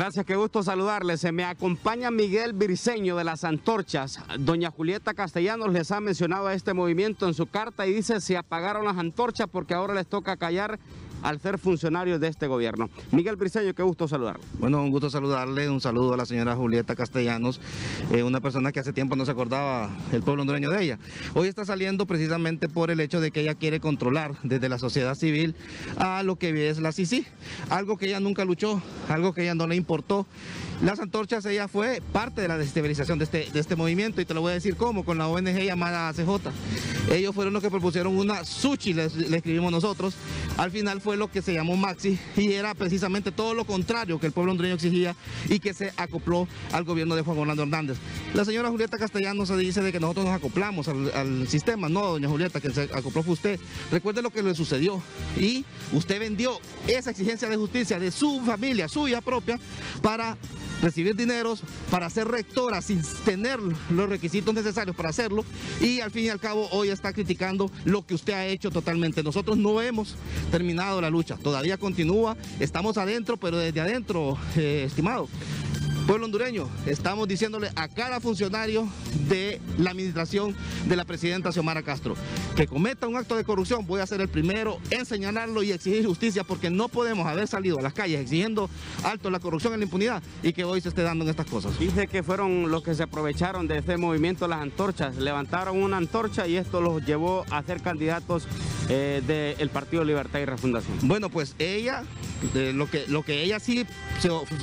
Gracias, qué gusto saludarles. Se me acompaña Miguel Briseño de las Antorchas. Doña Julieta Castellanos les ha mencionado este movimiento en su carta y dice se apagaron las antorchas porque ahora les toca callar al ser funcionarios de este gobierno. Miguel Briseño, qué gusto saludarle. Bueno, un gusto saludarle, un saludo a la señora Julieta Castellanos, eh, una persona que hace tiempo no se acordaba el pueblo hondureño de ella. Hoy está saliendo precisamente por el hecho de que ella quiere controlar desde la sociedad civil a lo que es la CICI, algo que ella nunca luchó, algo que ella no le importó. Las antorchas, ella fue parte de la desestabilización de este, de este movimiento y te lo voy a decir cómo, con la ONG llamada ACJ. Ellos fueron los que propusieron una sushi, le, le escribimos nosotros. Al final fue lo que se llamó Maxi y era precisamente todo lo contrario que el pueblo hondureño exigía y que se acopló al gobierno de Juan Orlando Hernández. La señora Julieta Castellanos se dice de que nosotros nos acoplamos al, al sistema. No, doña Julieta, que se acopló fue usted. Recuerde lo que le sucedió y usted vendió esa exigencia de justicia de su familia, suya propia, para recibir dineros para ser rectora sin tener los requisitos necesarios para hacerlo y al fin y al cabo hoy está criticando lo que usted ha hecho totalmente. Nosotros no hemos terminado la lucha, todavía continúa, estamos adentro, pero desde adentro, eh, estimado. Pueblo hondureño, estamos diciéndole a cada funcionario de la administración de la presidenta Xiomara Castro que cometa un acto de corrupción, voy a ser el primero en señalarlo y exigir justicia porque no podemos haber salido a las calles exigiendo alto la corrupción y la impunidad y que hoy se esté dando en estas cosas. Dice que fueron los que se aprovecharon de este movimiento las antorchas, levantaron una antorcha y esto los llevó a ser candidatos eh, del Partido Libertad y Refundación. Bueno, pues ella, lo, que, lo que ella sí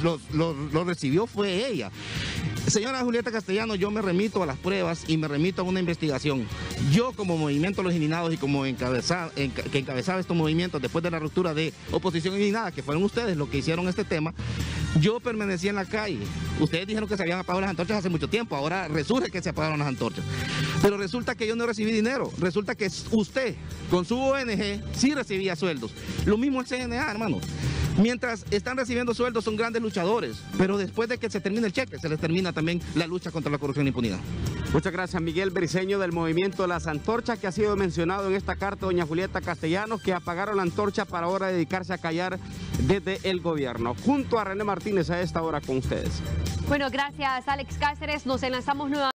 lo, recibió fue ella. Señora Julieta Castellano, yo me remito a las pruebas y me remito a una investigación. Yo como Movimiento Los Indignados y como que encabezaba estos movimientos después de la ruptura de oposición indignada, que fueron ustedes los que hicieron este tema, yo permanecí en la calle. Ustedes dijeron que se habían apagado las antorchas hace mucho tiempo, ahora resurge que se apagaron las antorchas. Pero resulta que yo no recibí dinero, resulta que usted con su ONG sí recibía sueldos. Lo mismo el CNA, hermano. Mientras están recibiendo sueldos son grandes luchadores, pero después de que se termine el cheque, se les termina también la lucha contra la corrupción e impunidad. Muchas gracias Miguel Briseño del movimiento Las Antorchas que ha sido mencionado en esta carta doña Julieta Castellanos que apagaron la antorcha para ahora dedicarse a callar desde el gobierno. Junto a René Martínez a esta hora con ustedes. Bueno, gracias Alex Cáceres. Nos enlazamos nuevamente.